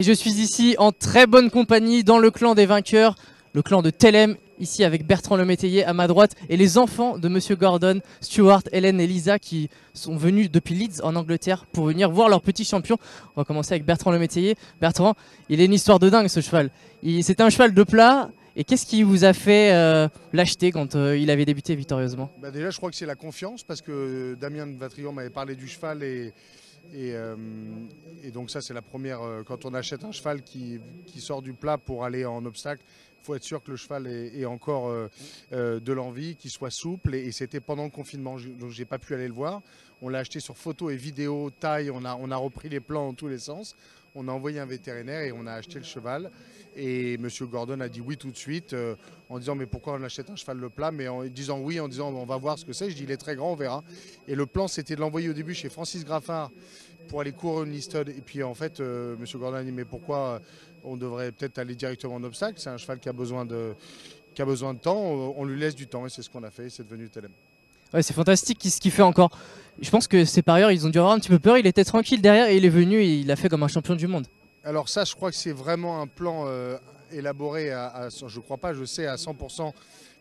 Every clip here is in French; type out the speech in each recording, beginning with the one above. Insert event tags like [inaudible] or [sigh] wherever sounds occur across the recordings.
Je suis ici en très bonne compagnie dans le clan des vainqueurs, le clan de Telem, ici avec Bertrand Lemétayer à ma droite et les enfants de Monsieur Gordon, Stuart, Hélène et Lisa qui sont venus depuis Leeds en Angleterre pour venir voir leur petit champion. On va commencer avec Bertrand Lemétayer. Bertrand, il a une histoire de dingue ce cheval. C'était un cheval de plat. Et qu'est-ce qui vous a fait euh, l'acheter quand euh, il avait débuté victorieusement? Bah Déjà, je crois que c'est la confiance parce que Damien de Vatrigan m'avait parlé du cheval et, euh, et, donc ça, c'est la première. quand on achète un cheval qui, qui, sort du plat pour aller en obstacle, il faut être sûr que le cheval ait, encore de l'envie, qu'il soit souple. Et, c'était pendant le confinement, donc j'ai pas pu aller le voir. On l'a acheté sur photo et vidéo, taille. On a, on a repris les plans dans tous les sens. On a envoyé un vétérinaire et on a acheté le cheval. Et M. Gordon a dit oui tout de suite en disant mais pourquoi on achète un cheval de plat? Mais en disant oui, en disant on va voir ce que c'est. Je dis il est très grand, on verra. Et le plan c'était de l'envoyer au début chez Francis Graffard pour aller courir une listode. Et puis en fait, euh, M. Gordon a dit mais pourquoi on devrait peut-être aller directement en obstacle? C'est un cheval qui a besoin de, qui a besoin de temps. On lui laisse du temps et c'est ce qu'on a fait. C'est devenu Telem. Ouais, c'est fantastique ce qu'il fait encore. Je pense que ses parieurs, ils ont dû avoir un petit peu peur. Il était tranquille derrière et il est venu et il a fait comme un champion du monde. Alors ça, je crois que c'est vraiment un plan euh, élaboré, à, je crois pas, je sais, à 100%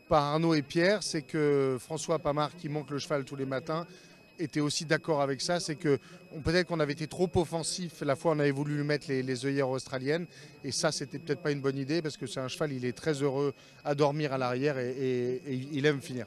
par Arnaud et Pierre. C'est que François Pamar, qui monte le cheval tous les matins, était aussi d'accord avec ça. C'est que peut-être qu'on avait été trop offensif. La fois, on avait voulu lui mettre les, œillères australiennes. Et ça, c'était peut-être pas une bonne idée parce que c'est un cheval, il est très heureux à dormir à l'arrière et il aime finir.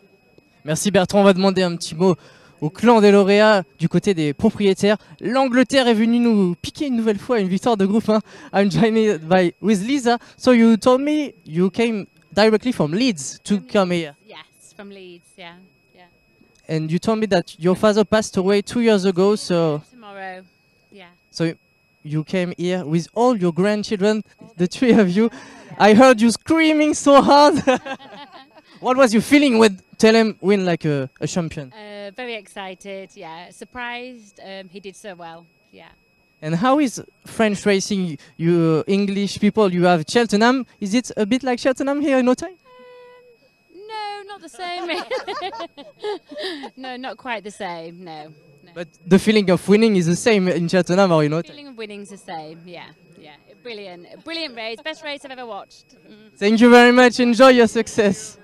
Merci Bertrand, on va demander un petit mot au clan des lauréats du côté des propriétaires. L'Angleterre est venue nous piquer une nouvelle fois une victoire de groupe 1. I'm joined by with Lisa. So you told me you came directly from Leeds to come here. Yes, from Leeds, yeah. Yeah. And you told me that your father passed away two years ago, so tomorrow, yeah. So you came here with all your grandchildren, the three of you. I heard you screaming so hard. [laughs] what was your feeling with Telem win like a, a champion? Uh, very excited, yeah. Surprised um, he did so well, yeah. And how is French racing? You English people, you have Cheltenham. Is it a bit like Cheltenham here in Auteuil? No, not the same. [laughs] no, not quite the same. No, no. But the feeling of winning is the same in Cheltenham or in Auteuil? The feeling of winning is the same. Yeah, yeah. Brilliant, brilliant race. Best race I've ever watched. Mm. Thank you very much. Enjoy your success.